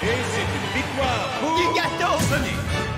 Easy. 森林